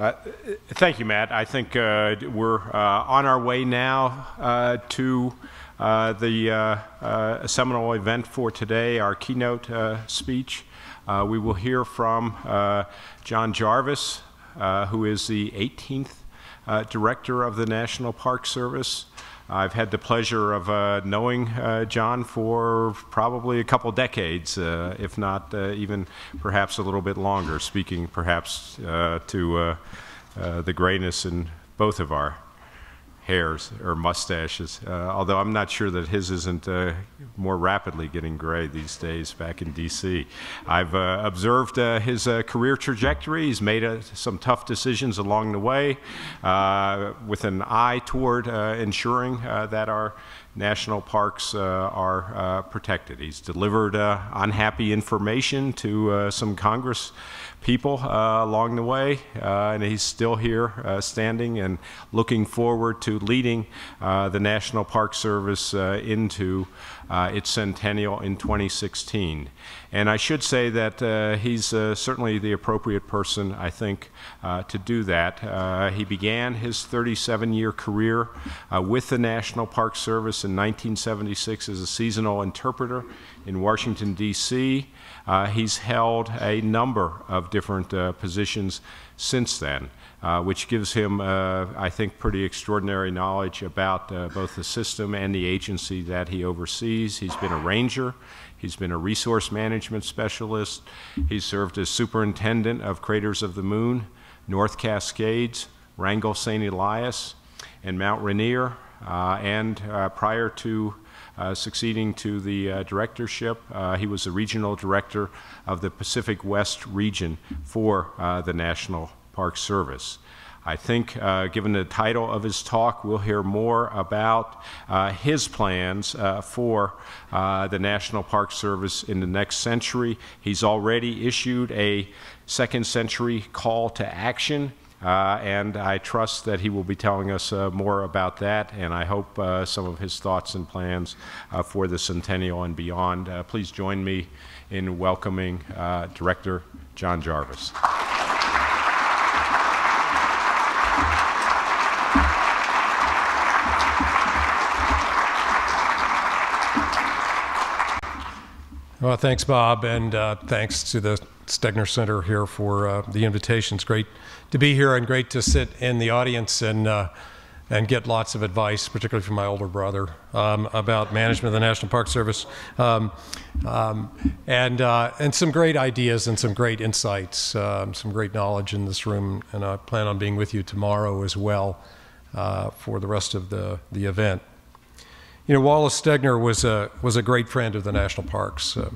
Uh, thank you, Matt. I think uh, we're uh, on our way now uh, to uh, the seminal event for today, our keynote speech. we will hear from John Jarvis, who is the 18th director of the National Park Service. I've had the pleasure of uh, knowing uh, John for probably a couple decades, uh, if not uh, even perhaps a little bit longer, speaking perhaps uh, to uh, the grayness in both of our hairs or mustaches, uh, although I'm not sure that his isn't uh, more rapidly getting gray these days back in D.C. I've uh, observed uh, his uh, career trajectory. He's made uh, some tough decisions along the way with an eye toward ensuring that our national parks are protected. He's delivered unhappy information to some Congress people uh, along the way, uh, and he's still here uh, standing and looking forward to leading uh, the National Park Service uh, into uh, its centennial in 2016. And I should say that he's certainly the appropriate person, I think, to do that. he began his 37 year career with the National Park Service in 1976 as a seasonal interpreter in Washington, D.C. Uh, he's held a number of different uh, positions since then, uh, which gives him, uh, I think, pretty extraordinary knowledge about uh, both the system and the agency that he oversees. He's been a ranger. He's been a resource management specialist. He's served as superintendent of Craters of the Moon, North Cascades, Wrangell St. Elias, and Mount Rainier. Uh, and prior to succeeding to the uh, directorship. Uh, he was the regional director of the Pacific West region for the National Park Service. I think, uh, given the title of his talk, we'll hear more about uh, his plans uh, for the National Park Service in the next century. He's already issued a second century call to action uh, and I trust that he will be telling us uh, more about that, and I hope uh, some of his thoughts and plans uh, for the centennial and beyond. Uh, please join me in welcoming uh, Director John Jarvis. Well, thanks, Bob, and thanks to the Stegner Center here for the invitation. It's great to be here and great to sit in the audience and uh, and get lots of advice, particularly from my older brother, um, about management of the National Park Service, um, um, and uh, and some great ideas and some great insights, um, some great knowledge in this room. And I plan on being with you tomorrow as well uh, for the rest of the the event. You know, Wallace Stegner was a was a great friend of the national parks. Uh,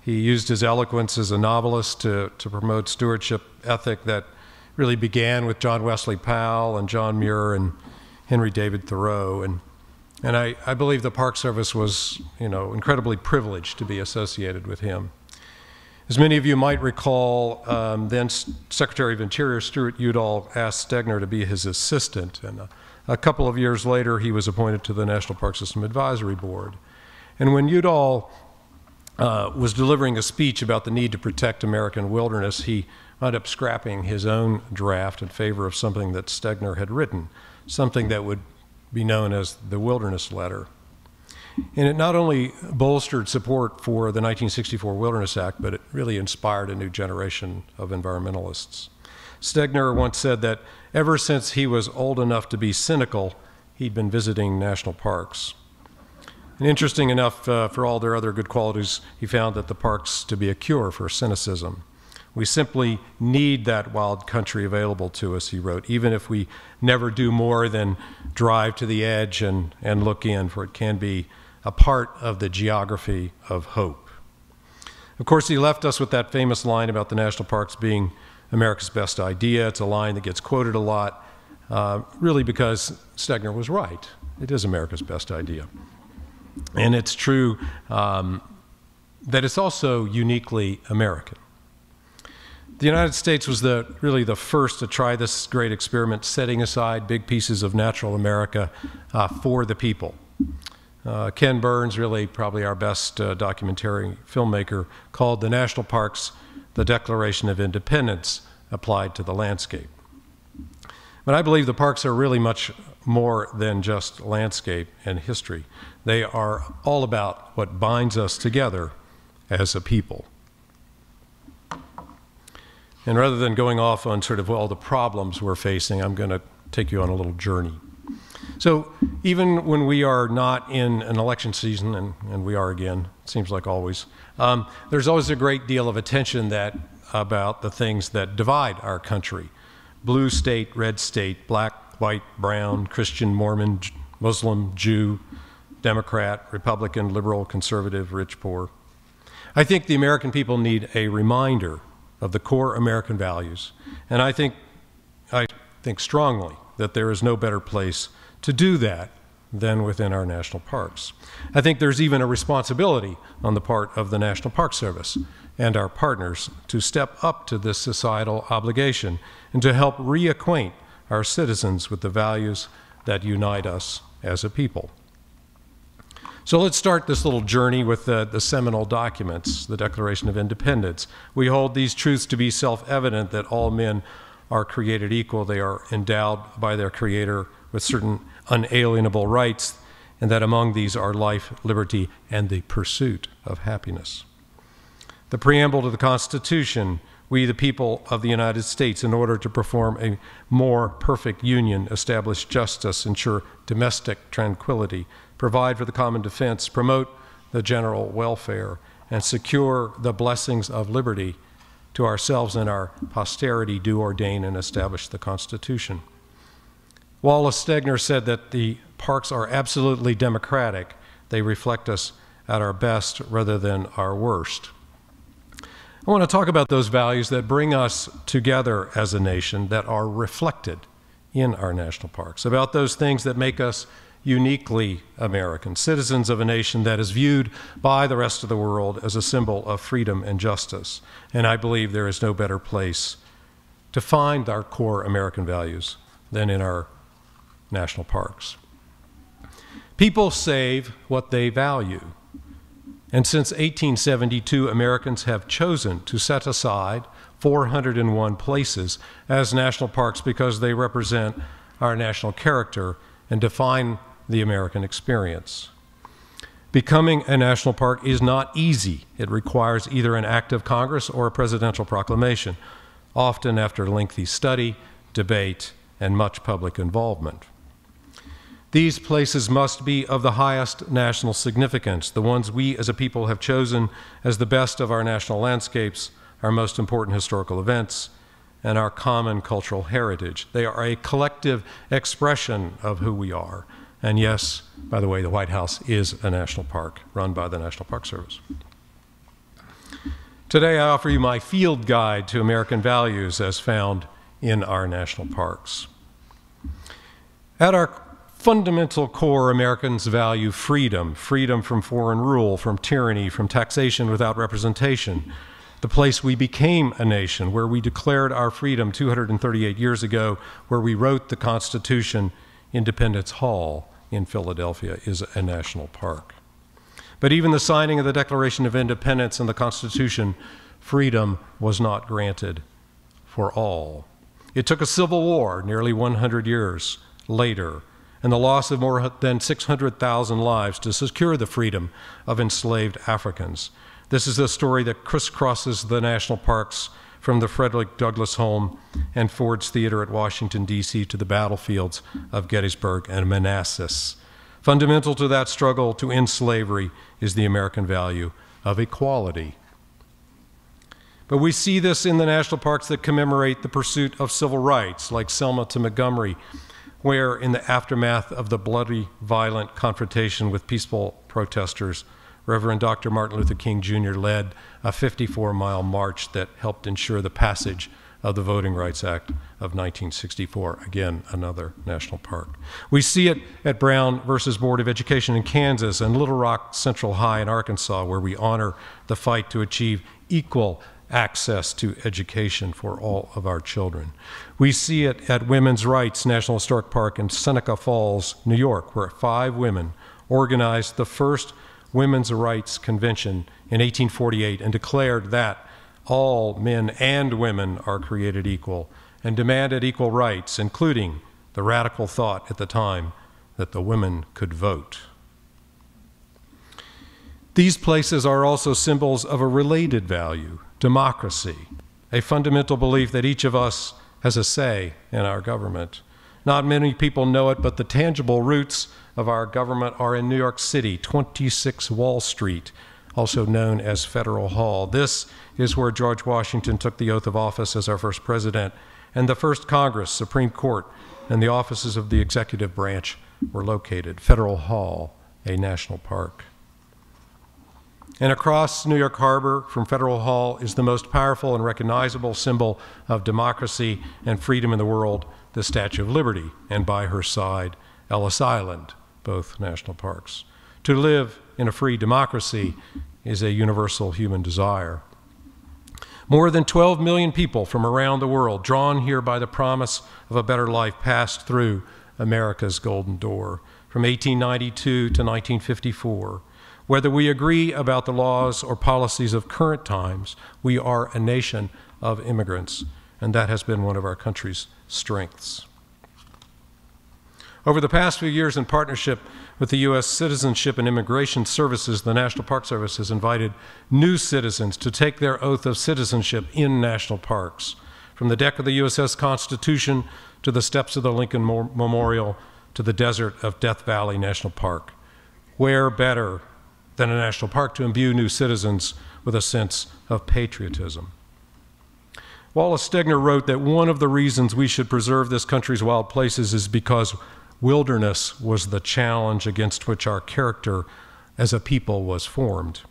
he used his eloquence as a novelist to to promote stewardship ethic that really began with John Wesley Powell and John Muir and Henry David Thoreau. And, and I, I believe the Park Service was, you know, incredibly privileged to be associated with him. As many of you might recall, um, then Secretary of Interior Stewart Udall asked Stegner to be his assistant, and a, a, couple of years later, he was appointed to the National Park System Advisory Board. And when Udall uh, was delivering a speech about the need to protect American wilderness, he wound up scrapping his own draft in favor of something that Stegner had written, something that would be known as the Wilderness Letter. And it not only bolstered support for the 1964 Wilderness Act, but it really inspired a new generation of environmentalists. Stegner once said that ever since he was old enough to be cynical, he'd been visiting national parks. And interesting enough, uh, for all their other good qualities, he found that the parks to be a cure for cynicism. We simply need that wild country available to us, he wrote, even if we never do more than drive to the edge and, and look in, for it can be a part of the geography of hope. Of course, he left us with that famous line about the national parks being America's best idea. It's a line that gets quoted a lot, uh, really because Stegner was right. It is America's best idea. And it's true um, that it's also uniquely American. The United States was the, really the first to try this great experiment, setting aside big pieces of natural America uh, for the people. Uh, Ken Burns, really probably our best uh, documentary filmmaker, called the national parks the Declaration of Independence applied to the landscape. But I believe the parks are really much more than just landscape and history. They are all about what binds us together as a people. And rather than going off on sort of all the problems we're facing, I'm going to take you on a little journey. So, even when we are not in an election season, and, and we are again, it seems like always, um, there's always a great deal of attention that about the things that divide our country blue state, red state, black, white, brown, Christian, Mormon, Muslim, Jew, Democrat, Republican, liberal, conservative, rich, poor. I think the American people need a reminder of the core American values, and I think, I think strongly that there is no better place to do that than within our national parks. I think there's even a responsibility on the part of the National Park Service and our partners to step up to this societal obligation and to help reacquaint our citizens with the values that unite us as a people. So let's start this little journey with the, the, seminal documents, the Declaration of Independence. We hold these truths to be self evident that all men are created equal, they are endowed by their Creator with certain unalienable rights, and that among these are life, liberty, and the pursuit of happiness. The preamble to the Constitution we, the people of the United States, in order to perform a more perfect union, establish justice, ensure domestic tranquility, provide for the common defense, promote the general welfare, and secure the blessings of liberty to ourselves and our posterity, do ordain and establish the Constitution. Wallace Stegner said that the parks are absolutely democratic. They reflect us at our best rather than our worst. I want to talk about those values that bring us together as a nation that are reflected in our national parks, about those things that make us uniquely American, citizens of a nation that is viewed by the rest of the world as a symbol of freedom and justice. And I believe there is no better place to find our core American values than in our national parks. People save what they value. And since 1872, Americans have chosen to set aside 401 places as national parks because they represent our national character and define the American experience. Becoming a national park is not easy. It requires either an act of Congress or a presidential proclamation, often after lengthy study, debate, and much public involvement. These places must be of the highest national significance, the ones we as a people have chosen as the best of our national landscapes, our most important historical events, and our common cultural heritage. They are a collective expression of who we are. And yes, by the way, the White House is a national park run by the National Park Service. Today, I offer you my field guide to American values as found in our national parks. At our fundamental core Americans value freedom freedom from foreign rule, from tyranny, from taxation without representation. The place we became a nation, where we declared our freedom 238 years ago, where we wrote the Constitution, Independence Hall in Philadelphia, is a national park. But even the signing of the Declaration of Independence and the Constitution, freedom was not granted for all. It took a civil war nearly 100 years later and the loss of more than 600,000 lives to secure the freedom of enslaved Africans. This is a story that crisscrosses the national parks from the Frederick Douglass home and Ford's Theater at Washington, D.C., to the battlefields of Gettysburg and Manassas. Fundamental to that struggle to end slavery is the American value of equality. But we see this in the national parks that commemorate the pursuit of civil rights, like Selma to Montgomery, where, in the aftermath of the bloody, violent confrontation with peaceful protesters, Reverend Dr. Martin Luther King Jr. led a 54 mile march that helped ensure the passage of the Voting Rights Act of 1964. Again, another national park. We see it at Brown versus Board of Education in Kansas and Little Rock Central High in Arkansas, where we honor the fight to achieve equal access to education for all of our children. We see it at Women's Rights National Historic Park in Seneca Falls, New York, where five women organized the first Women's Rights Convention in 1848 and declared that all men and women are created equal and demanded equal rights, including the radical thought at the time that the women could vote. These places are also symbols of a related value democracy, a fundamental belief that each of us has a say in our government. Not many people know it, but the tangible roots of our government are in New York City, 26 Wall Street, also known as Federal Hall. This is where George Washington took the oath of office as our first president, and the first Congress, Supreme Court, and the offices of the executive branch were located. Federal Hall, a national park. And across New York Harbor from Federal Hall is the most powerful and recognizable symbol of democracy and freedom in the world, the Statue of Liberty, and by her side, Ellis Island, both national parks. To live in a free democracy is a universal human desire. More than 12 million people from around the world, drawn here by the promise of a better life, passed through America's Golden Door from 1892 to 1954. Whether we agree about the laws or policies of current times, we are a nation of immigrants, and that has been one of our country's strengths. Over the past few years, in partnership with the U.S. Citizenship and Immigration Services, the National Park Service has invited new citizens to take their oath of citizenship in national parks. From the deck of the USS Constitution to the steps of the Lincoln Memorial to the desert of Death Valley National Park. Where better than a national park to imbue new citizens with a sense of patriotism? Wallace Stegner wrote that one of the reasons we should preserve this country's wild places is because wilderness was the challenge against which our character as a people was formed.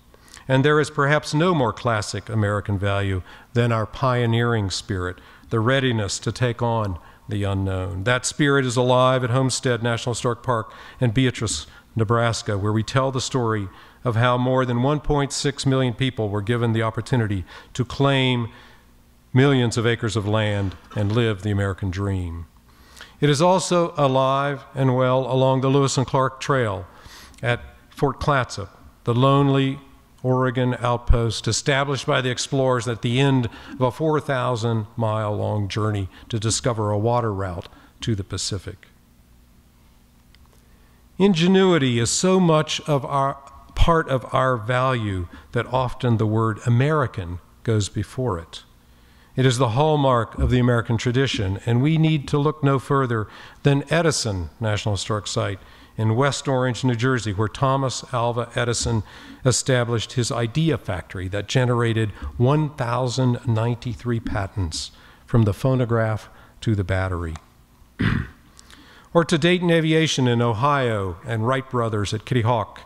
And there is perhaps no more classic American value than our pioneering spirit, the readiness to take on the unknown. That spirit is alive at Homestead National Historic Park in Beatrice, Nebraska, where we tell the story of how more than 1.6 million people were given the opportunity to claim millions of acres of land and live the American dream. It is also alive and well along the Lewis and Clark Trail at Fort Clatsop, the lonely Oregon outpost established by the explorers at the end of a 4,000 mile long journey to discover a water route to the Pacific. Ingenuity is so much of our part of our value that often the word American goes before it. It is the hallmark of the American tradition, and we need to look no further than Edison National Historic Site in West Orange, New Jersey, where Thomas Alva Edison established his idea factory that generated 1,093 patents from the phonograph to the battery. or to Dayton Aviation in Ohio and Wright Brothers at Kitty Hawk,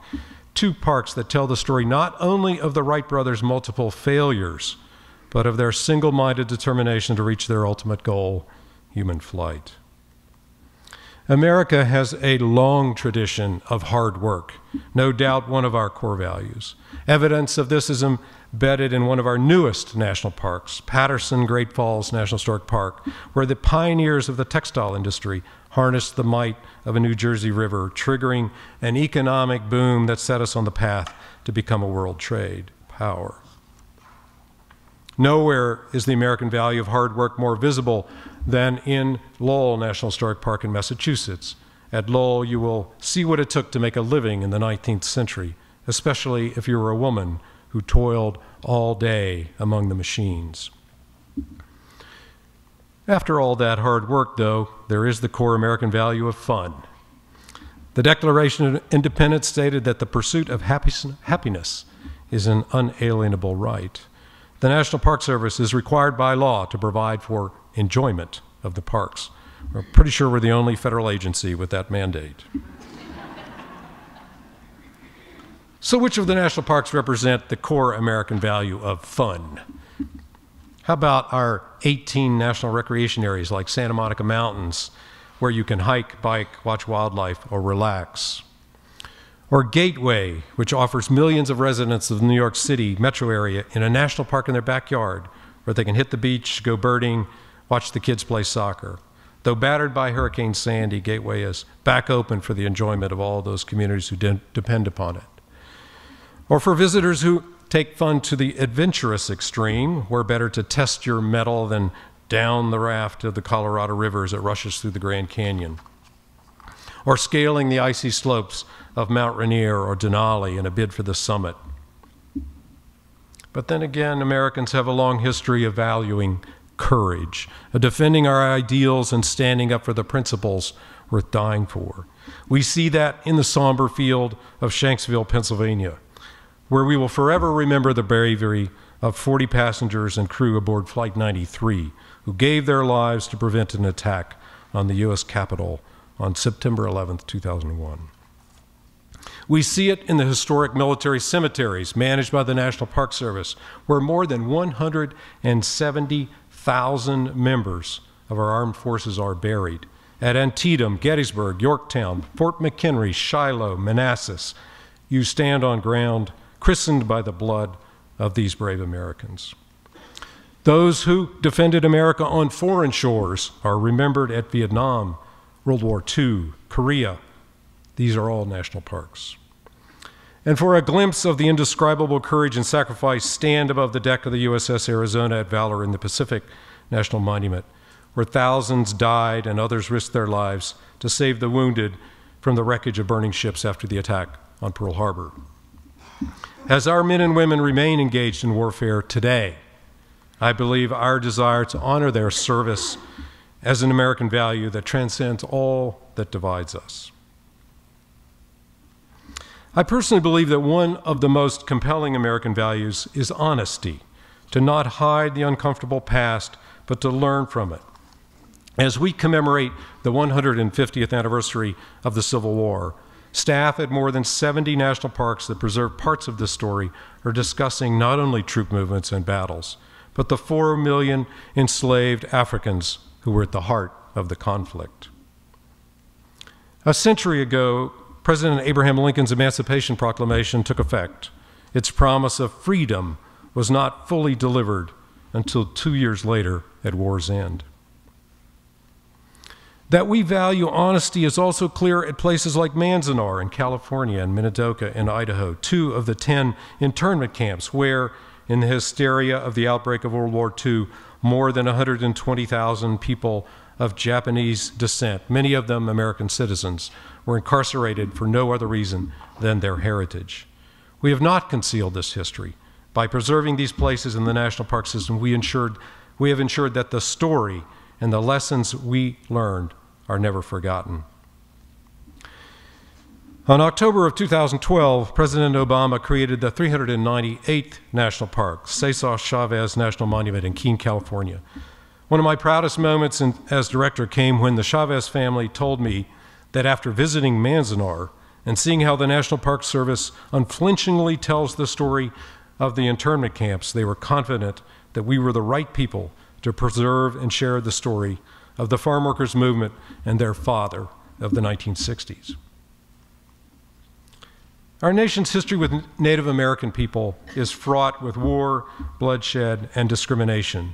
two parks that tell the story not only of the Wright brothers' multiple failures, but of their single minded determination to reach their ultimate goal human flight. America has a long tradition of hard work, no doubt one of our core values. Evidence of this is embedded in one of our newest national parks, Paterson Great Falls National Historic Park, where the pioneers of the textile industry harnessed the might of a New Jersey river, triggering an economic boom that set us on the path to become a world trade power. Nowhere is the American value of hard work more visible than in Lowell National Historic Park in Massachusetts. At Lowell, you will see what it took to make a living in the 19th century, especially if you were a woman who toiled all day among the machines. After all that hard work, though, there is the core American value of fun. The Declaration of Independence stated that the pursuit of happiness is an unalienable right. The National Park Service is required by law to provide for enjoyment of the parks. We're pretty sure we're the only federal agency with that mandate. so, which of the national parks represent the core American value of fun? How about our 18 national recreation areas like Santa Monica Mountains, where you can hike, bike, watch wildlife, or relax? Or Gateway, which offers millions of residents of the New York City metro area in a national park in their backyard where they can hit the beach, go birding, watch the kids play soccer. Though battered by Hurricane Sandy, Gateway is back open for the enjoyment of all those communities who de- depend upon it. Or for visitors who take fun to the adventurous extreme, where better to test your mettle than down the raft of the Colorado River as it rushes through the Grand Canyon, or scaling the icy slopes of Mount Rainier or Denali in a bid for the summit. But then again, Americans have a long history of valuing courage, of defending our ideals and standing up for the principles worth dying for. We see that in the somber field of Shanksville, Pennsylvania, where we will forever remember the bravery of 40 passengers and crew aboard Flight 93 who gave their lives to prevent an attack on the U.S. Capitol on September 11, 2001. We see it in the historic military cemeteries managed by the National Park Service, where more than 170,000 members of our armed forces are buried. At Antietam, Gettysburg, Yorktown, Fort McHenry, Shiloh, Manassas, you stand on ground christened by the blood of these brave Americans. Those who defended America on foreign shores are remembered at Vietnam, World War II, Korea. These are all national parks. And for a glimpse of the indescribable courage and sacrifice, stand above the deck of the USS Arizona at Valor in the Pacific National Monument, where thousands died and others risked their lives to save the wounded from the wreckage of burning ships after the attack on Pearl Harbor. As our men and women remain engaged in warfare today, I believe our desire to honor their service as an American value that transcends all that divides us. I personally believe that one of the most compelling American values is honesty, to not hide the uncomfortable past, but to learn from it. As we commemorate the 150th anniversary of the Civil War, staff at more than 70 national parks that preserve parts of this story are discussing not only troop movements and battles, but the four million enslaved Africans who were at the heart of the conflict. A century ago, President Abraham Lincoln's Emancipation Proclamation took effect. Its promise of freedom was not fully delivered until two years later at war's end. That we value honesty is also clear at places like Manzanar in California and Minidoka in Idaho, two of the 10 internment camps where in the hysteria of the outbreak of World War II, more than 120,000 people of Japanese descent, many of them American citizens, were incarcerated for no other reason than their heritage. We have not concealed this history. By preserving these places in the national park system, we, ensured, we have ensured that the story and the lessons we learned are never forgotten. On October of 2012, President Obama created the 398th National Park, Cesar Chavez National Monument in Keene, California. One of my proudest moments in, as director came when the Chavez family told me that after visiting Manzanar and seeing how the National Park Service unflinchingly tells the story of the internment camps, they were confident that we were the right people to preserve and share the story of the farm workers movement and their father of the 1960s. Our nation's history with Native American people is fraught with war, bloodshed, and discrimination.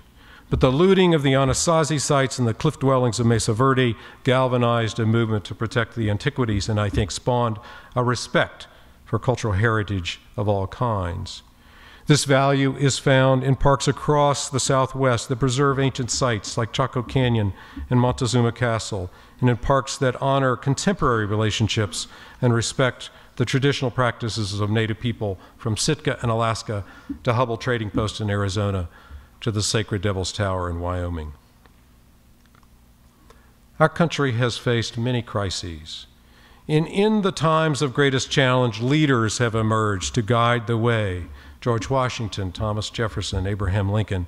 But the looting of the Anasazi sites and the cliff dwellings of Mesa Verde galvanized a movement to protect the antiquities and I think spawned a respect for cultural heritage of all kinds. This value is found in parks across the Southwest that preserve ancient sites like Chaco Canyon and Montezuma Castle, and in parks that honor contemporary relationships and respect the traditional practices of Native people from Sitka in Alaska to Hubbell Trading Post in Arizona to the Sacred Devil's Tower in Wyoming. Our country has faced many crises. And in the times of greatest challenge, leaders have emerged to guide the way George Washington, Thomas Jefferson, Abraham Lincoln,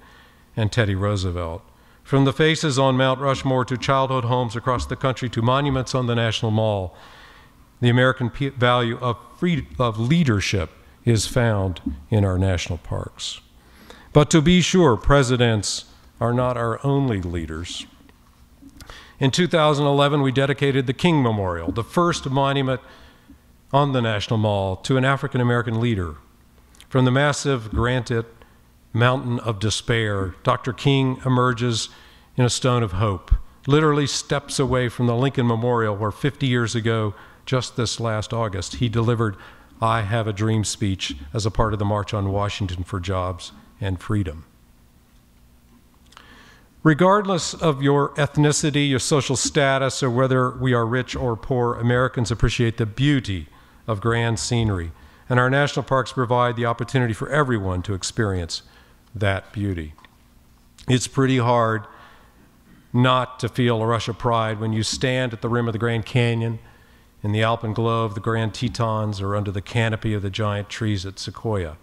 and Teddy Roosevelt. From the faces on Mount Rushmore to childhood homes across the country to monuments on the National Mall, the American value of, free, of leadership is found in our national parks. But to be sure, presidents are not our only leaders. In 2011, we dedicated the King Memorial, the first monument on the National Mall, to an African American leader. From the massive granite mountain of despair, Dr. King emerges in a stone of hope, literally steps away from the Lincoln Memorial, where 50 years ago just this last August, he delivered I Have a Dream speech as a part of the March on Washington for Jobs and Freedom. Regardless of your ethnicity, your social status, or whether we are rich or poor, Americans appreciate the beauty of grand scenery, and our national parks provide the opportunity for everyone to experience that beauty. It's pretty hard not to feel a rush of pride when you stand at the rim of the Grand Canyon, in the alpenglow of the Grand Tetons, or under the canopy of the giant trees at Sequoia.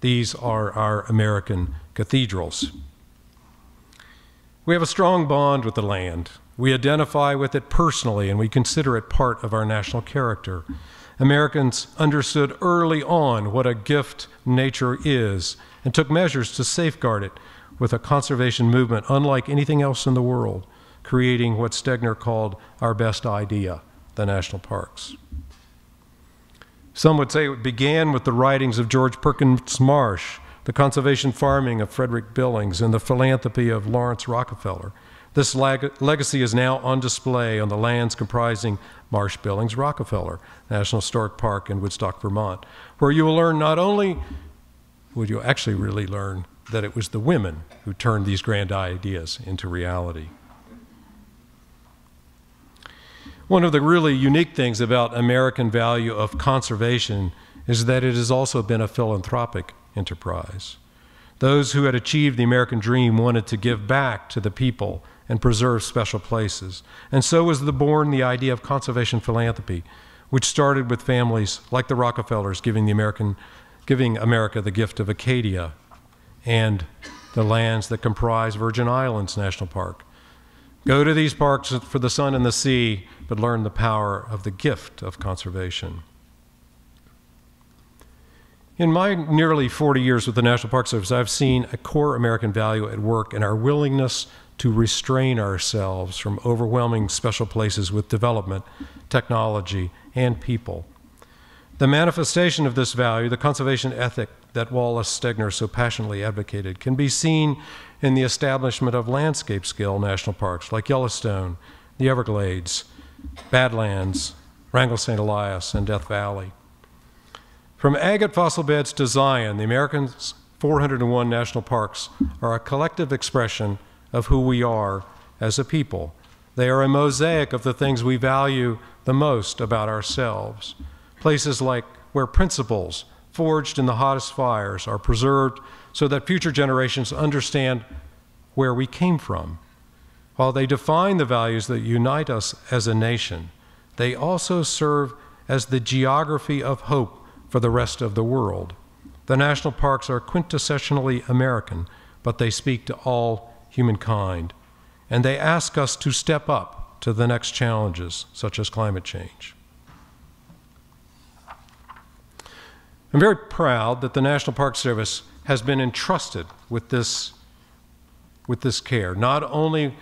These are our American cathedrals. We have a strong bond with the land. We identify with it personally, and we consider it part of our national character. Americans understood early on what a gift nature is and took measures to safeguard it with a conservation movement unlike anything else in the world, creating what Stegner called our best idea, the national parks. Some would say it began with the writings of George Perkins Marsh, the conservation farming of Frederick Billings, and the philanthropy of Laurance Rockefeller. This leg legacy is now on display on the lands comprising Marsh Billings Rockefeller National Historic Park in Woodstock, Vermont, where you will learn not only, would you actually really learn, that it was the women who turned these grand ideas into reality. One of the really unique things about American value of conservation is that it has also been a philanthropic enterprise. Those who had achieved the American dream wanted to give back to the people and preserve special places. And so was the born the idea of conservation philanthropy, which started with families like the Rockefellers giving the American giving America the gift of Acadia and the lands that comprise Virgin Islands National Park. Go to these parks for the sun and the sea, but learn the power of the gift of conservation. In my nearly 40 years with the National Park Service, I've seen a core American value at work in our willingness to restrain ourselves from overwhelming special places with development, technology, and people. The manifestation of this value, the conservation ethic that Wallace Stegner so passionately advocated, can be seen in the establishment of landscape scale national parks like Yellowstone, the Everglades, Badlands, Wrangell St. Elias, and Death Valley. From agate fossil beds to Zion, the Americans' 401 national parks are a collective expression of who we are as a people. They are a mosaic of the things we value the most about ourselves. Places like where principles forged in the hottest fires are preserved so that future generations understand where we came from. While they define the values that unite us as a nation, they also serve as the geography of hope for the rest of the world. The national parks are quintessentially American, but they speak to all humankind, and they ask us to step up to the next challenges, such as climate change. I'm very proud that the National Park Service has been entrusted with this, with this care, not only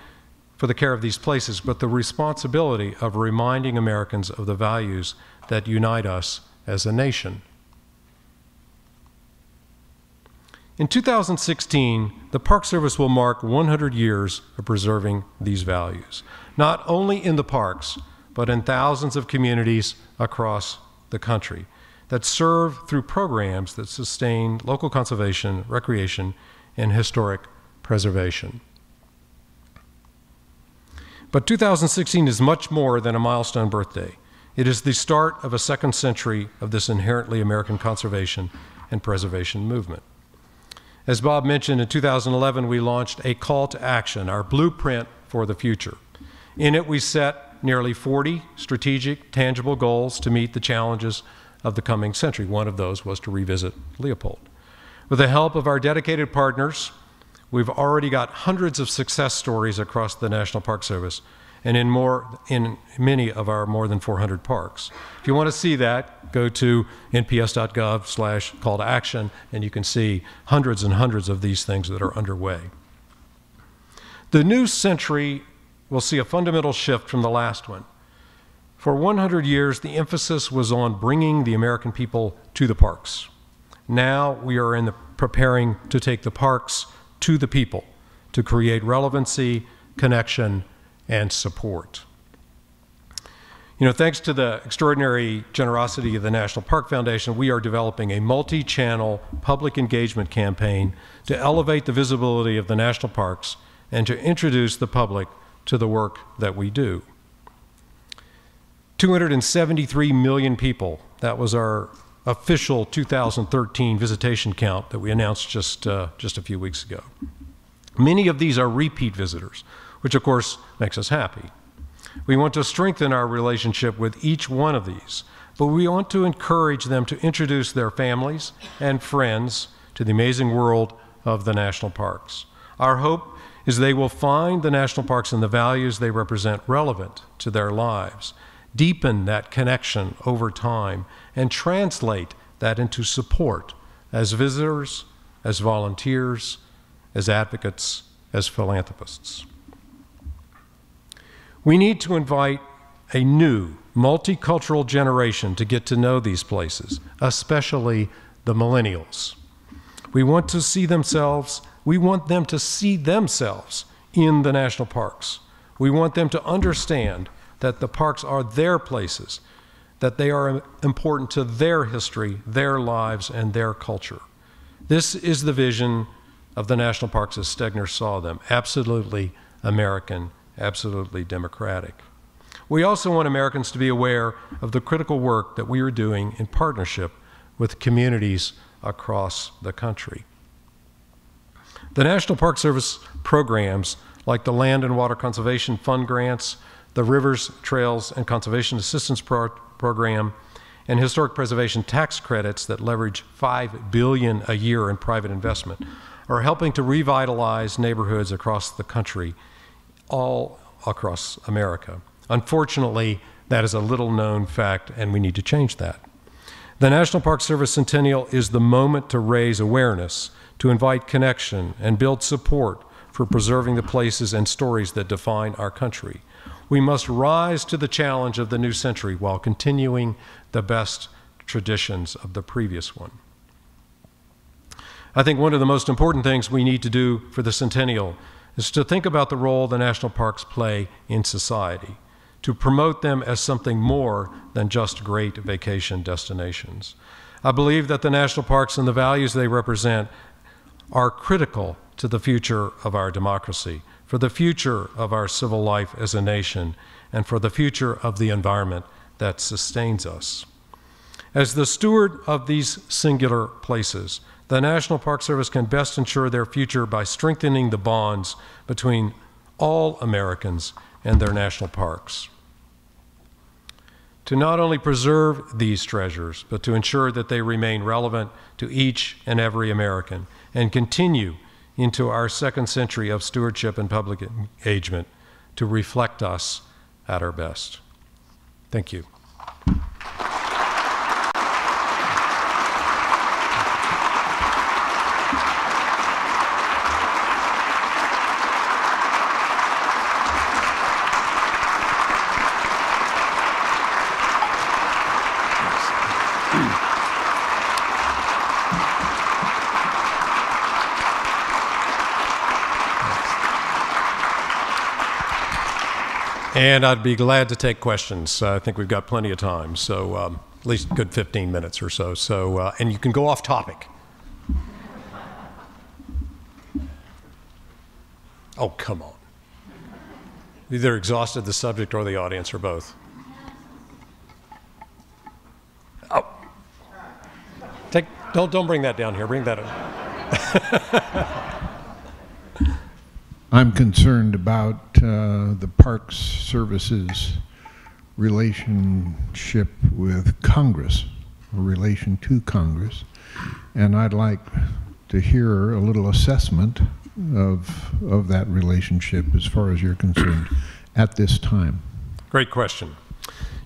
for the care of these places, but the responsibility of reminding Americans of the values that unite us as a nation. In 2016, the Park Service will mark 100 years of preserving these values, not only in the parks, but in thousands of communities across the country that serve through programs that sustain local conservation, recreation, and historic preservation. But 2016 is much more than a milestone birthday. It is the start of a second century of this inherently American conservation and preservation movement. As Bob mentioned, in 2011, we launched a call to action, our blueprint for the future. In it, we set nearly 40 strategic, tangible goals to meet the challenges of the coming century. One of those was to revisit Leopold. With the help of our dedicated partners, we've already got hundreds of success stories across the National Park Service and in more in many of our more than 400 parks. If you want to see that, go to nps.gov slash call to action, and you can see hundreds and hundreds of these things that are underway. The new century will see a fundamental shift from the last one. For 100 years, the emphasis was on bringing the American people to the parks. Now we are in the preparing to take the parks to the people to create relevancy, connection, and support. You know, thanks to the extraordinary generosity of the National Park Foundation, we are developing a multi channel public engagement campaign to elevate the visibility of the national parks and to introduce the public to the work that we do. 273 million people, that was our official 2013 visitation count that we announced just, uh, just a few weeks ago. Many of these are repeat visitors, which of course makes us happy. We want to strengthen our relationship with each one of these, but we want to encourage them to introduce their families and friends to the amazing world of the national parks. Our hope is they will find the national parks and the values they represent relevant to their lives, deepen that connection over time, and translate that into support as visitors, as volunteers, as advocates, as philanthropists. We need to invite a new multicultural generation to get to know these places, especially the millennials. We want to see themselves, we want them to see themselves in the national parks. We want them to understand that the parks are their places, that they are important to their history, their lives, and their culture. This is the vision of the national parks as Stegner saw them absolutely American, absolutely democratic. We also want Americans to be aware of the critical work that we are doing in partnership with communities across the country. The National Park Service programs like the Land and Water Conservation Fund grants, the Rivers, Trails, and Conservation Assistance Pro Program, and historic preservation tax credits that leverage 5 billion a year in private investment are helping to revitalize neighborhoods across the country, all across America. Unfortunately, that is a little known fact, and we need to change that. The National Park Service Centennial is the moment to raise awareness, to invite connection, and build support for preserving the places and stories that define our country. We must rise to the challenge of the new century while continuing the best traditions of the previous one. I think one of the most important things we need to do for the centennial is to think about the role the national parks play in society, to promote them as something more than just great vacation destinations. I believe that the national parks and the values they represent are critical to the future of our democracy, for the future of our civil life as a nation, and for the future of the environment that sustains us. As the steward of these singular places, the National Park Service can best ensure their future by strengthening the bonds between all Americans and their national parks. To not only preserve these treasures, but to ensure that they remain relevant to each and every American and continue into our second century of stewardship and public engagement to reflect us at our best. Thank you. And I'd be glad to take questions. I think we've got plenty of time, so um, at least a good 15 minutes or so. So, uh, and you can go off topic. Oh, come on. Either exhausted the subject or the audience or both. Oh. Take, don't, don't bring that down here. Bring that up. I'm concerned about uh, the Parks Service's relationship with Congress, or relation to Congress, and I'd like to hear a little assessment of, of that relationship as far as you're concerned at this time. Great question.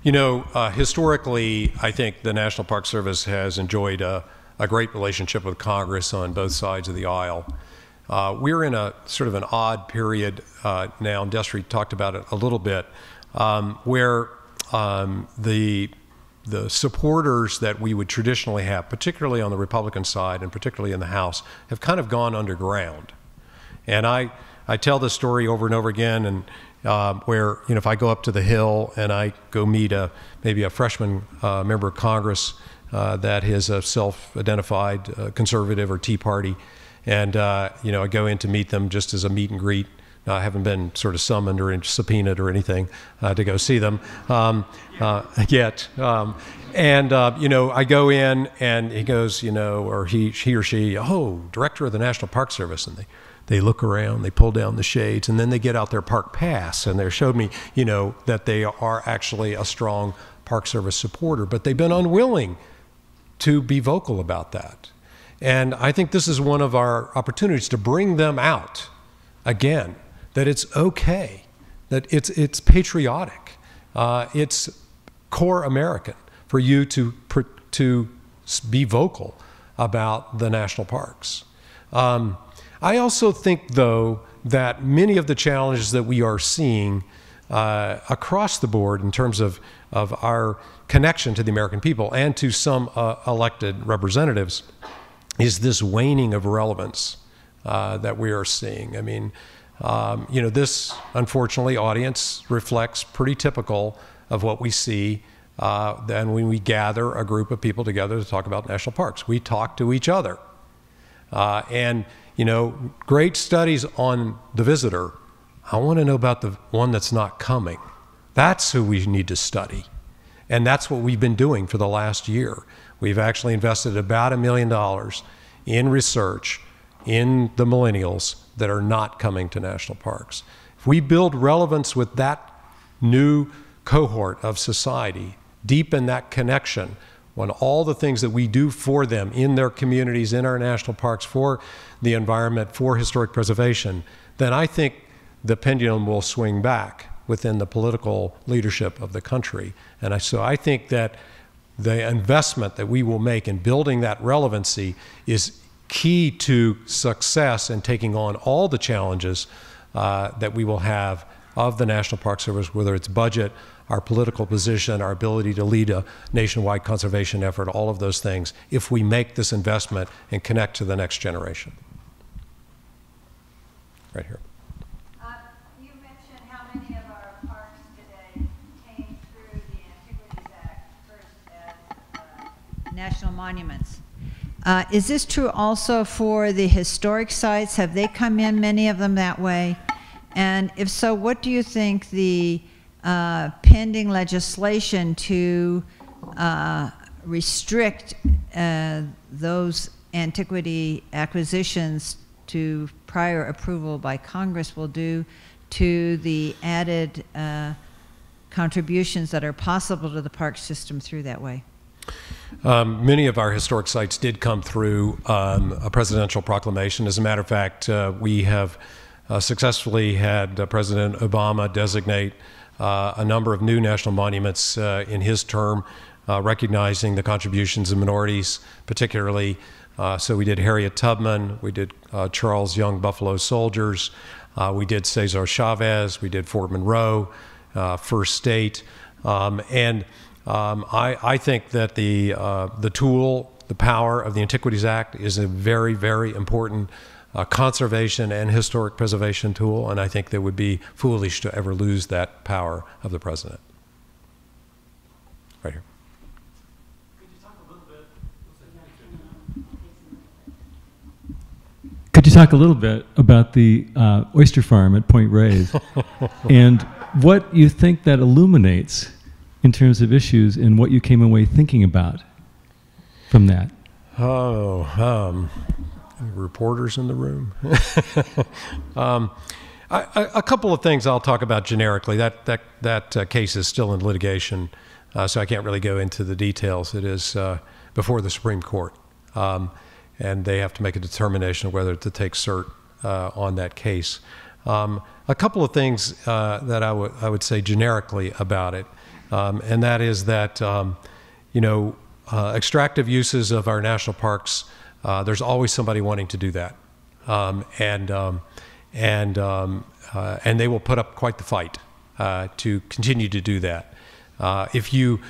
You know, uh, historically, I think the National Park Service has enjoyed a, a great relationship with Congress on both sides of the aisle. Uh, we're in a sort of an odd period uh, now, and Destry talked about it a little bit, um, where um, the the supporters that we would traditionally have, particularly on the Republican side and particularly in the House, have kind of gone underground. And I, I tell this story over and over again, and uh, where you know if I go up to the Hill and I go meet a maybe a freshman uh, member of Congress uh, that is a self-identified uh, conservative or Tea Party, and uh, you know I go in to meet them just as a meet and greet I haven't been sort of summoned or subpoenaed or anything uh, to go see them um, uh, yet. Um, and uh, you know, I go in, and he goes, you know, or he, he or she, oh, director of the National Park Service, and they they look around, they pull down the shades, and then they get out their park pass, and they showed me, you know, that they are actually a strong Park Service supporter, but they've been unwilling to be vocal about that. And I think this is one of our opportunities to bring them out again that it's okay, that it's, it's patriotic, uh, it's core American for you to, to be vocal about the national parks. Um, I also think, though, that many of the challenges that we are seeing uh, across the board in terms of, of our connection to the American people and to some uh, elected representatives is this waning of relevance uh, that we are seeing. I mean, um, you know, this, unfortunately, audience reflects pretty typical of what we see uh, then when we gather a group of people together to talk about national parks. We talk to each other. Uh, and, you know, great studies on the visitor. I want to know about the one that's not coming. That's who we need to study. And that's what we've been doing for the last year. We've actually invested about a million dollars in research in the millennials that are not coming to national parks. If we build relevance with that new cohort of society, deepen that connection on all the things that we do for them in their communities, in our national parks, for the environment, for historic preservation, then I think the pendulum will swing back within the political leadership of the country. And I, so I think that the investment that we will make in building that relevancy is key to success in taking on all the challenges uh, that we will have of the National Park Service, whether it's budget, our political position, our ability to lead a nationwide conservation effort, all of those things, if we make this investment and connect to the next generation. Right here. National monuments. Uh, is this true also for the historic sites? Have they come in, many of them, that way? And if so, what do you think the uh, pending legislation to uh, restrict uh, those antiquity acquisitions to prior approval by Congress will do to the added uh, contributions that are possible to the park system through that way? Um, many of our historic sites did come through um, a presidential proclamation. As a matter of fact, uh, we have uh, successfully had uh, President Obama designate uh, a number of new national monuments uh, in his term, uh, recognizing the contributions of minorities, particularly. so we did Harriet Tubman, we did Charles Young Buffalo Soldiers, we did Cesar Chavez, we did Fort Monroe, First State, um, and um, I, I, think that the the tool, the power of the Antiquities Act is a very, very important uh, conservation and historic preservation tool, and I think that would be foolish to ever lose that power of the president. Right here. Could you talk a little bit about the uh, oyster farm at Point Reyes and what you think that illuminates in terms of issues and what you came away thinking about from that? Oh, um, reporters in the room? um, I, a couple of things I'll talk about generically. That that that uh, case is still in litigation, uh, so I can't really go into the details. It is uh, before the Supreme Court, um, and they have to make a determination of whether to take cert uh, on that case. Um, a couple of things uh, that I would I would say generically about it, um, and that is that um, you know uh, extractive uses of our national parks uh, there's always somebody wanting to do that, um, and um, and um, uh, and they will put up quite the fight uh, to continue to do that. Uh, if you,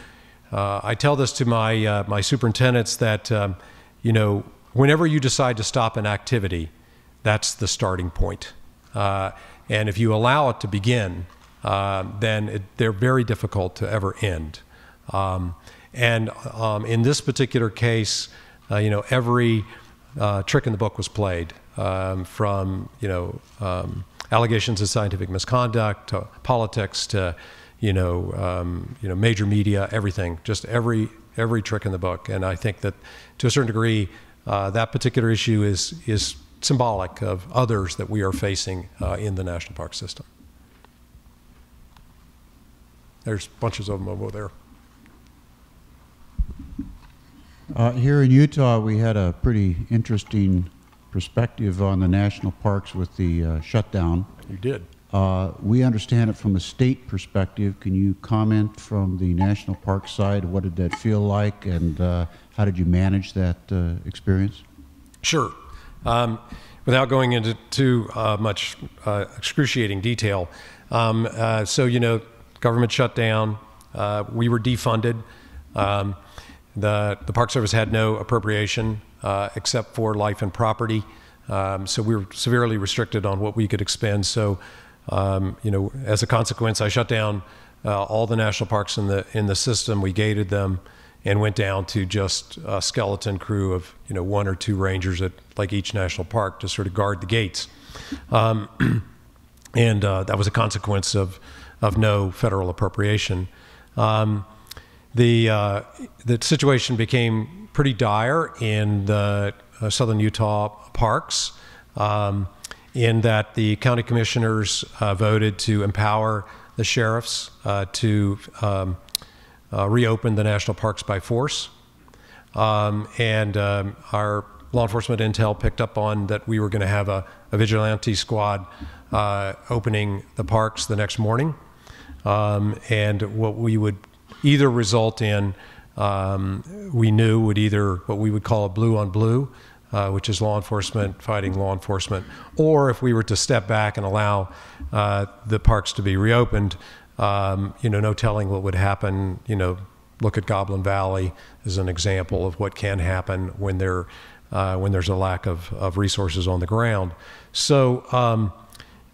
uh, I tell this to my my superintendents that um, you know whenever you decide to stop an activity, that's the starting point, and if you allow it to begin, then it, they're very difficult to ever end. Um, and um, in this particular case, uh, you know, every uh, trick in the book was played um, from, you know, um, allegations of scientific misconduct, to politics, to you know, um, you know, major media, everything, just every every trick in the book. And I think that to a certain degree, uh, that particular issue is is symbolic of others that we are facing uh, in the national park system. There's bunches of them over there. Uh, here in Utah, we had a pretty interesting perspective on the national parks with the uh, shutdown. You did. Uh, we understand it from a state perspective. Can you comment from the national park side? What did that feel like, and uh, how did you manage that uh, experience? Sure. Um, without going into too uh, much uh, excruciating detail, um, uh, so you know, government shut down. Uh, we were defunded. Um, the the Park Service had no appropriation uh, except for life and property. Um, so we were severely restricted on what we could expend. So, um, you know, as a consequence, I shut down uh, all the national parks in the in the system. We gated them and went down to just a skeleton crew of you know one or two rangers at like each national park to sort of guard the gates, um, and uh, that was a consequence of of no federal appropriation. Um, the uh, the situation became pretty dire in the uh, southern Utah parks, um, in that the county commissioners uh, voted to empower the sheriffs uh, to um, uh, reopen the national parks by force. Um, and um, our law enforcement intel picked up on that we were going to have a, a vigilante squad uh, opening the parks the next morning. Um, and what we would either result in, um, we knew would either what we would call a blue on blue, uh, which is law enforcement fighting law enforcement, or if we were to step back and allow uh, the parks to be reopened, um, you know, no telling what would happen. You know, look at Goblin Valley as an example of what can happen when there uh, when there's a lack of, of resources on the ground. So. Um,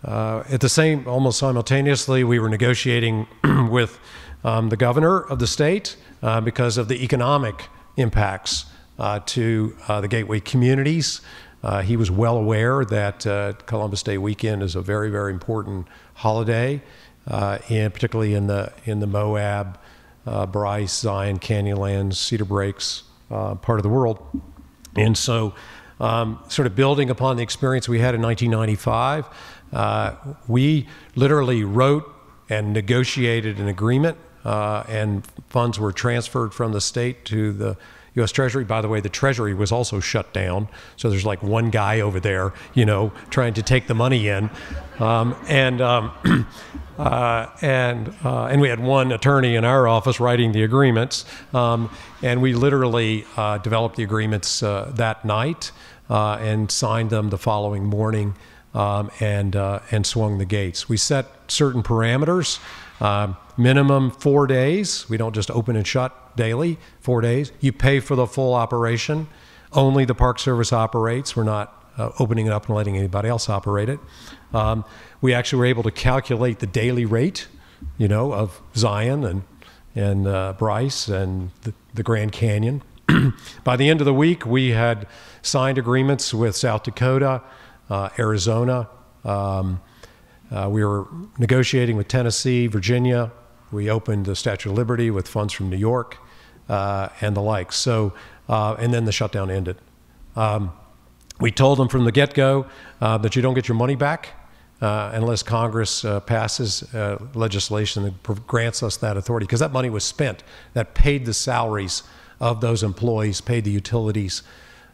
at the same, almost simultaneously, we were negotiating with um, the governor of the state uh, because of the economic impacts uh, to uh, the Gateway communities. Uh, he was well aware that uh, Columbus Day weekend is a very, very important holiday, and particularly in the in the Moab, Bryce, Zion, Canyonlands, Cedar Breaks part of the world, and so. Um, sort of building upon the experience we had in 1995, uh, we literally wrote and negotiated an agreement, uh, and funds were transferred from the state to the U.S. Treasury. By the way, the Treasury was also shut down, so there's like one guy over there, you know, trying to take the money in, um, and um, uh, and uh, and we had one attorney in our office writing the agreements, um, and we literally uh, developed the agreements uh, that night uh, and signed them the following morning um, and, uh, and swung the gates. We set certain parameters, um, minimum four days. We don't just open and shut daily, four days. You pay for the full operation. Only the Park Service operates. We're not uh, opening it up and letting anybody else operate it. Um, we actually were able to calculate the daily rate, you know, of Zion and and uh, Bryce and the, the Grand Canyon. By the end of the week, we had signed agreements with South Dakota, uh, Arizona. Um, uh, we were negotiating with Tennessee, Virginia. We opened the Statue of Liberty with funds from New York uh, and the like. So, uh, and then the shutdown ended. Um, we told them from the get-go uh, that you don't get your money back uh, unless Congress passes legislation that grants us that authority, because that money was spent. That paid the salaries of those employees, paid the utilities, uh,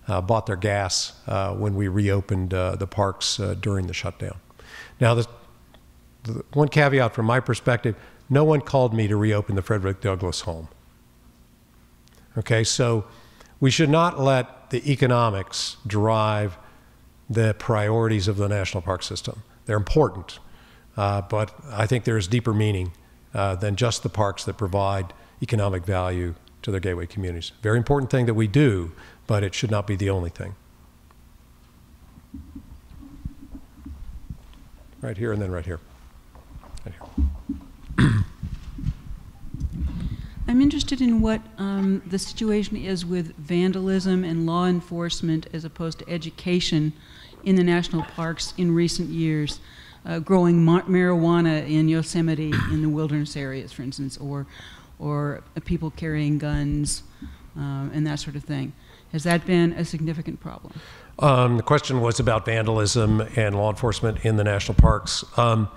bought their gas uh, when we reopened uh, the parks uh, during the shutdown. Now, the, the one caveat from my perspective no one called me to reopen the Frederick Douglass home. Okay, so we should not let the economics drive the priorities of the national park system. They're important, uh, but I think there's deeper meaning uh, than just the parks that provide economic value to their gateway communities. Very important thing that we do, but it should not be the only thing. Right here and then right here. Right here. I'm interested in what um, the situation is with vandalism and law enforcement as opposed to education in the national parks in recent years. uh, growing mar- marijuana in Yosemite in the wilderness areas, for instance, or or people carrying guns um, and that sort of thing. Has that been a significant problem? Um, the question was about vandalism and law enforcement in the national parks. Um,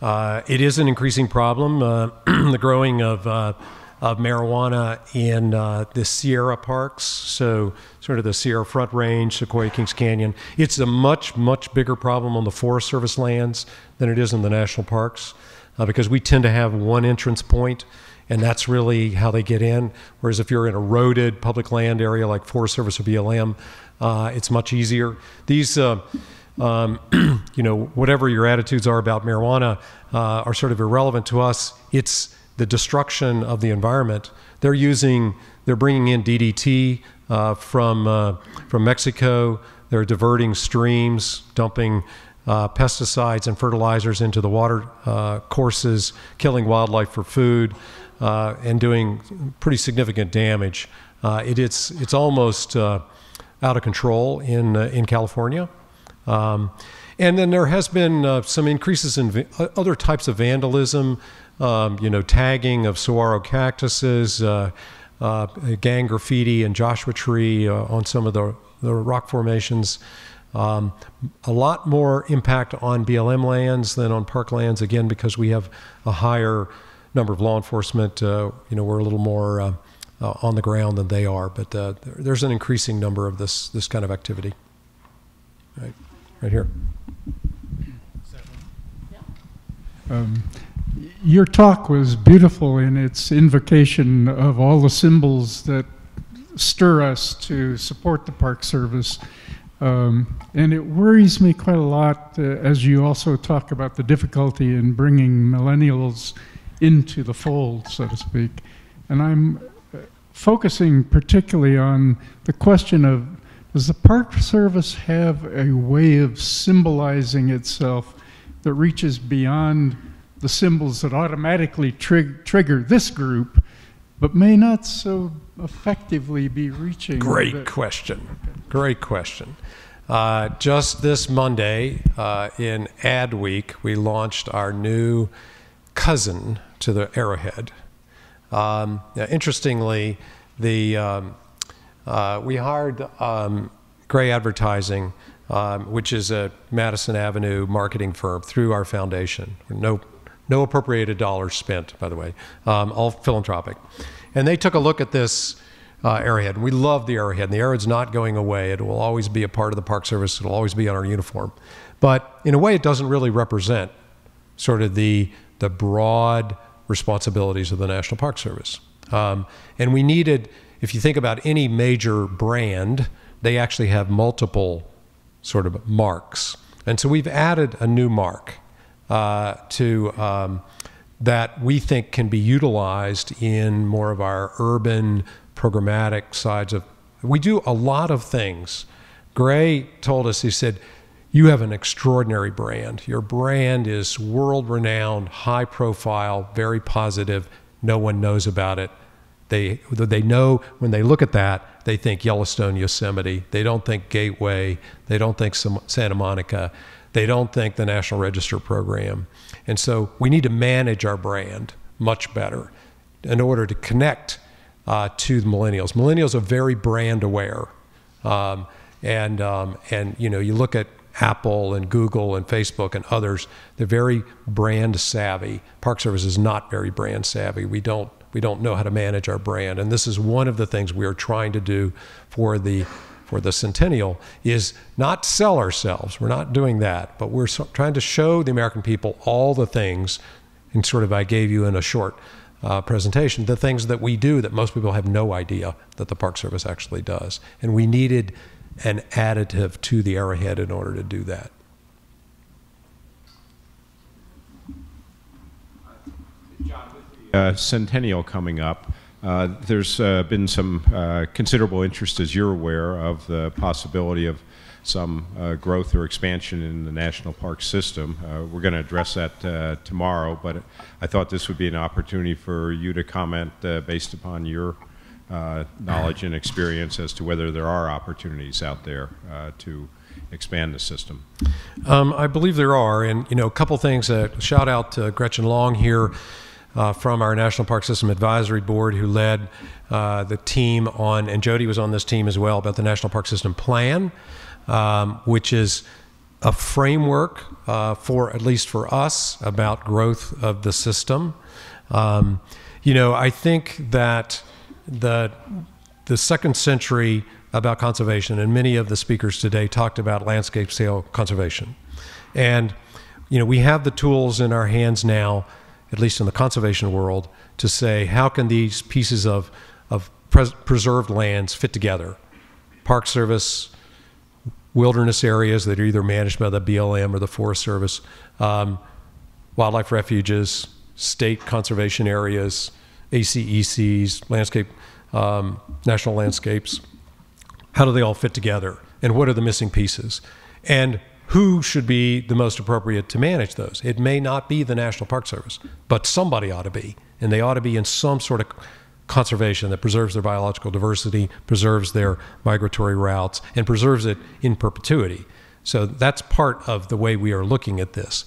uh, it is an increasing problem. Uh, the growing of, uh, of marijuana in uh, the Sierra parks, so sort of the Sierra Front Range, Sequoia Kings Canyon. It's a much, much bigger problem on the Forest Service lands than it is in the national parks uh, because we tend to have one entrance point and that's really how they get in. Whereas if you're in a roaded public land area like Forest Service or BLM, uh, it's much easier. These, uh, um, you know, whatever your attitudes are about marijuana uh, are sort of irrelevant to us. It's the destruction of the environment. They're using, they're bringing in DDT uh, from uh, from Mexico. They're diverting streams, dumping uh, pesticides and fertilizers into the water uh, courses, killing wildlife for food, uh, and doing pretty significant damage. Uh, it, it's it's almost uh, out of control in uh, in California. Um, and then there has been some increases in other types of vandalism, um, you know, tagging of saguaro cactuses, gang graffiti and Joshua tree on some of the, the rock formations. Um, a lot more impact on BLM lands than on park lands, again, because we have a higher number of law enforcement. Uh, you know, we're a little more uh, uh, on the ground than they are, but there's an increasing number of this this kind of activity. Right, right here. Um, your talk was beautiful in its invocation of all the symbols that stir us to support the Park Service um, and it worries me quite a lot uh, as you also talk about the difficulty in bringing millennials into the fold, so to speak. And I'm uh, focusing particularly on the question of does the Park Service have a way of symbolizing itself that reaches beyond the symbols that automatically trig- trigger this group, but may not so effectively be reaching? Great the, question. Great question. Uh, just this Monday uh, in Adweek, we launched our new cousin to the Arrowhead. Um, interestingly, the um, uh, we hired um, Grey Advertising, um, which is a Madison Avenue marketing firm, through our foundation. No, no appropriated dollars spent, by the way, um, all philanthropic. And they took a look at this uh, Arrowhead. We love the Arrowhead, and the Arrowhead's not going away. It will always be a part of the Park Service. It'll always be on our uniform. But in a way, it doesn't really represent sort of the the broad responsibilities of the National Park Service. Um, and we needed, if you think about any major brand, they actually have multiple sort of marks. And so we've added a new mark uh, to um, that we think can be utilized in more of our urban programmatic sides of. We do a lot of things. Grey told us, he said, you have an extraordinary brand. Your brand is world renowned, high profile, very positive. No one knows about it. They, they know when they look at that, they think Yellowstone, Yosemite. They don't think Gateway. They don't think Santa Monica. They don't think the National Register program. And so we need to manage our brand much better in order to connect uh, to the millennials. Millennials are very brand aware. Um, and, um, and, you know, you look at Apple and Google and Facebook and others, they're very brand savvy. Park Service is not very brand savvy. We don't we don't know how to manage our brand, and this is one of the things we are trying to do for the for the centennial is not sell ourselves. We're not doing that, but we're trying to show the American people all the things, and sort of I gave you in a short uh, presentation, the things that we do that most people have no idea that the Park Service actually does, and we needed an additive to the arrowhead in order to do that. Uh, centennial coming up. Uh, there's uh, been some uh, considerable interest, as you're aware, of the possibility of some uh, growth or expansion in the national park system. Uh, we're going to address that tomorrow, but I thought this would be an opportunity for you to comment based upon your uh, knowledge and experience as to whether there are opportunities out there uh, to expand the system? Um, I believe there are, and you know, a couple things. Uh, shout out to Gretchen Long here uh, from our National Park System Advisory Board, who led uh, the team on, and Jody was on this team as well about the National Park System Plan, um, which is a framework uh, for at least for us about growth of the system. Um, you know, I think that the the second century about conservation, and many of the speakers today talked about landscape scale conservation. And, you know, we have the tools in our hands now, at least in the conservation world, to say how can these pieces of, of pres- preserved lands fit together? Park Service, wilderness areas that are either managed by the BLM or the Forest Service, um, wildlife refuges, state conservation areas, ACECs, landscape, um, national landscapes, how do they all fit together? And what are the missing pieces? And who should be the most appropriate to manage those? It may not be the national park service but somebody ought to be. And they ought to be in some sort of conservation that preserves their biological diversity preserves their migratory routes and preserves it in perpetuity. So that's part of the way we are looking at this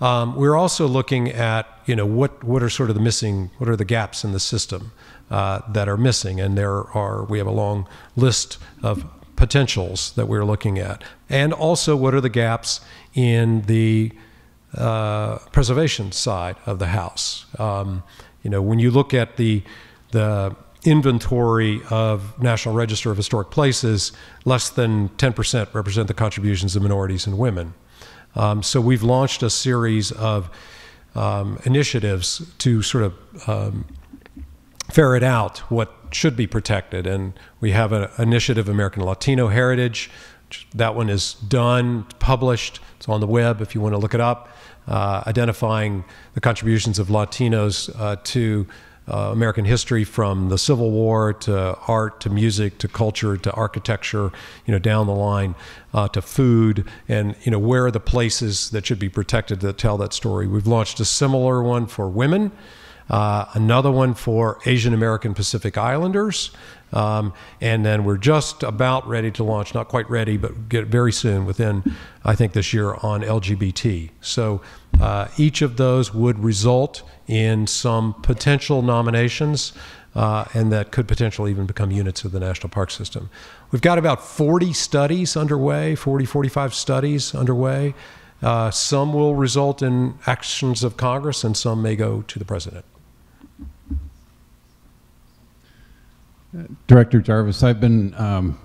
um, we're also looking at you know what what are sort of the missing what are the gaps in the system uh, that are missing, and there are we have a long list of potentials that we're looking at, and also what are the gaps in the uh, preservation side of the house. Um, you know, when you look at the the inventory of National Register of Historic Places, less than 10% represent the contributions of minorities and women. Um, so we've launched a series of um, initiatives to sort of um, ferret out what should be protected. And we have an initiative, American Latino Heritage. That one is done, published. It's on the web if you want to look it up, uh, identifying the contributions of Latinos uh, to uh, American history from the Civil War to art to music to culture to architecture, you know, down the line uh, to food, and you know where are the places that should be protected that tell that story. We've launched a similar one for women uh, another one for Asian American Pacific Islanders. Um, and then we're just about ready to launch, not quite ready, but get very soon within, I think, this year on LGBT. So uh, each of those would result in some potential nominations. Uh, and that could potentially even become units of the national park system. We've got about 40 studies underway, 40, 45 studies underway. Uh, some will result in actions of Congress, and some may go to the president. Director Jarvis, I've been um,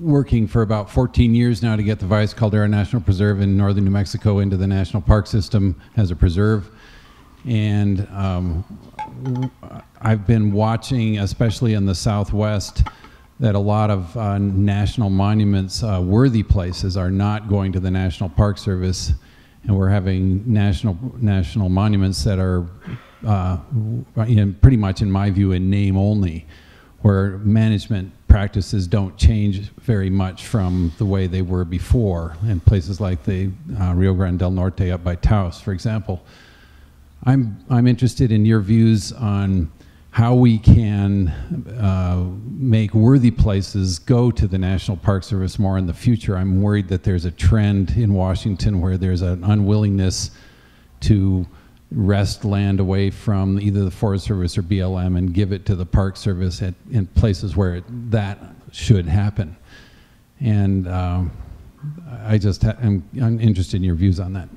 working for about 14 years now to get the Valles Caldera National Preserve in northern New Mexico into the national park system as a preserve. And um, I've been watching, especially in the southwest, that a lot of uh, national monuments, uh, worthy places, are not going to the National Park Service. And we're having national, national monuments that are uh, in, pretty much, in my view, in name only where management practices don't change very much from the way they were before in places like the uh, Rio Grande del Norte up by Taos, for example. I'm, I'm interested in your views on how we can uh, make worthy places go to the National Park Service more in the future. I'm worried that there's a trend in Washington where there's an unwillingness to wrest land away from either the Forest Service or BLM and give it to the Park Service at, in places where it, that should happen. And um, I just am I'm interested in your views on that.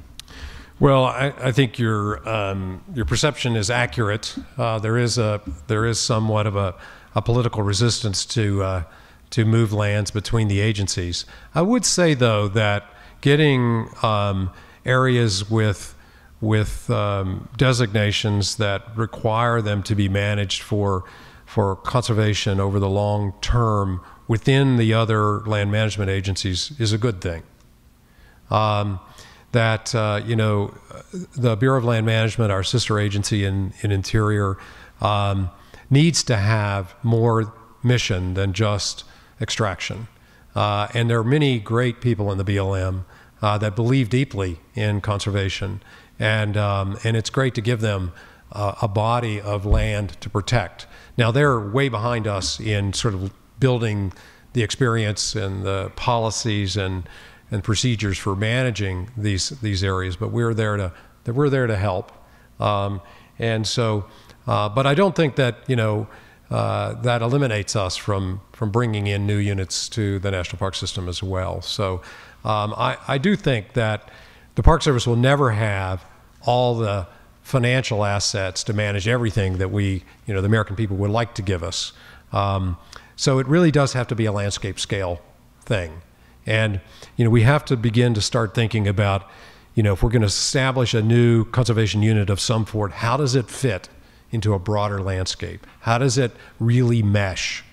Well, I, I think your um, your perception is accurate. Uh, there is a there is somewhat of a, a political resistance to uh, to move lands between the agencies. I would say though that getting um, areas with with um, designations that require them to be managed for for conservation over the long term within the other land management agencies is a good thing. Um, that uh, you know, the Bureau of Land Management, our sister agency in in Interior, um, needs to have more mission than just extraction. Uh, and there are many great people in the BLM uh, that believe deeply in conservation and um, and it's great to give them uh, a body of land to protect. Now they're way behind us in sort of building the experience and the policies and and procedures for managing these these areas, but we're there to that we're there to help. Um, and so, uh, but I don't think that you know uh, that eliminates us from from bringing in new units to the national park system as well. So, um, I I do think that the Park Service will never have all the financial assets to manage everything that we you know the American people would like to give us. Um, so it really does have to be a landscape scale thing. And you know, we have to begin to start thinking about, you know, if we're going to establish a new conservation unit of some sort, how does it fit into a broader landscape? How does it really mesh?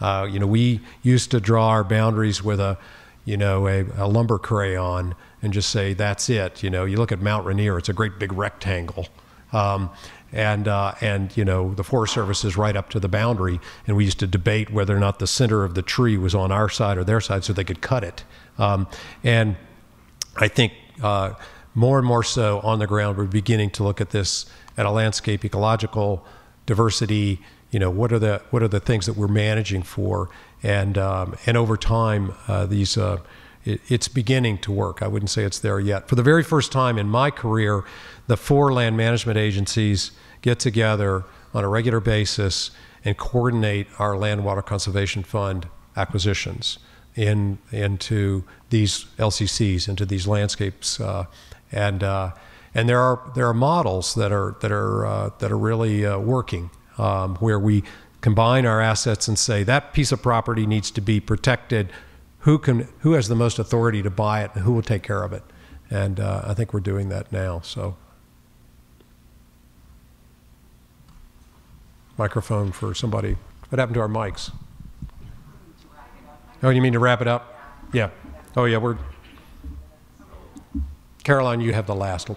Uh, you know, we used to draw our boundaries with a, you know, a, a, lumber crayon and just say that's it. You know, you look at Mount Rainier; it's a great big rectangle. Um, and uh, and you know the Forest Service is right up to the boundary, and we used to debate whether or not the center of the tree was on our side or their side, so they could cut it. Um, and I think uh, more and more so on the ground, we're beginning to look at this at a landscape ecological diversity. You know, what are the what are the things that we're managing for, and um, and over time, uh, these uh, it, it's beginning to work. I wouldn't say it's there yet. For the very first time in my career, the four land management agencies get together on a regular basis and coordinate our land water conservation fund acquisitions in into these LCCs, into these landscapes, uh, and uh, and there are there are models that are that are uh, that are really uh, working um, where we combine our assets and say that piece of property needs to be protected. Who can who has the most authority to buy it, and who will take care of it? And uh, I think we're doing that now. So. microphone for somebody. What happened to our mics? Oh, you mean to wrap it up? Yeah. Oh, yeah, we're. Caroline, you have the last.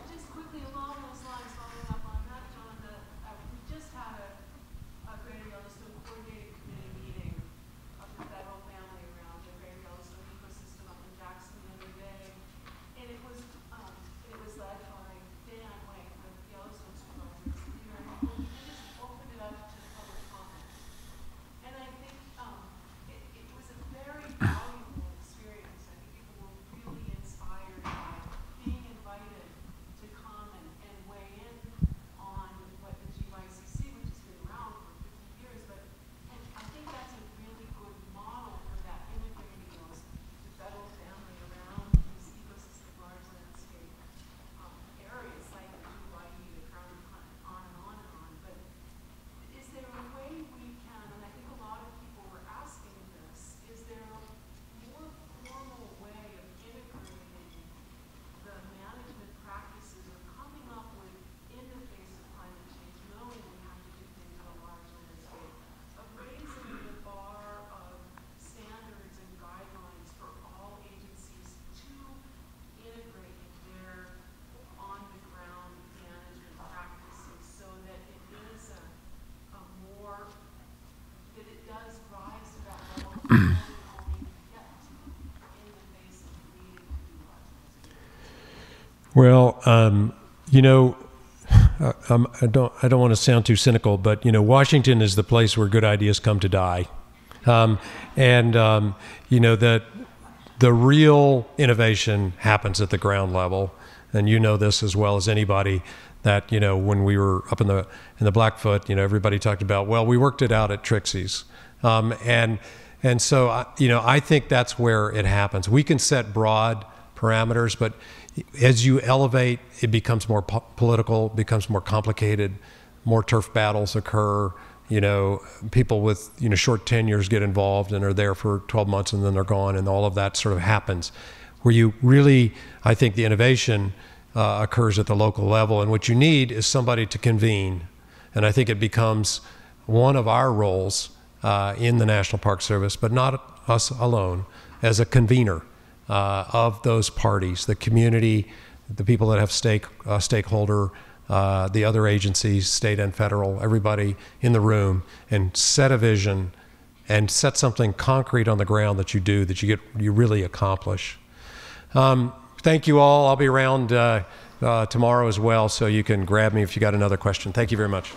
Well, um, you know, um, I don't I don't want to sound too cynical, but you know, Washington is the place where good ideas come to die, um, and um, you know that the real innovation happens at the ground level, and you know this as well as anybody. That you know, when we were up in the in the Blackfoot, you know, everybody talked about, well, we worked it out at Trixi's, um, and and so you know, I think that's where it happens. We can set broad parameters, but as you elevate, it becomes more po- political, becomes more complicated, more turf battles occur. You know, people with you know short tenures get involved and are there for 12 months and then they're gone, and all of that sort of happens. Where you really, I think, the innovation uh, occurs at the local level, and what you need is somebody to convene, and I think it becomes one of our roles uh, in the National Park Service, but not us alone, as a convener uh, of those parties, the community, the people that have stake uh, stakeholder, uh, the other agencies, state and federal, everybody in the room, and set a vision and set something concrete on the ground that you do that you get you really accomplish. Um, thank you all. I'll be around uh, uh, tomorrow as well, so you can grab me if you got another question. Thank you very much.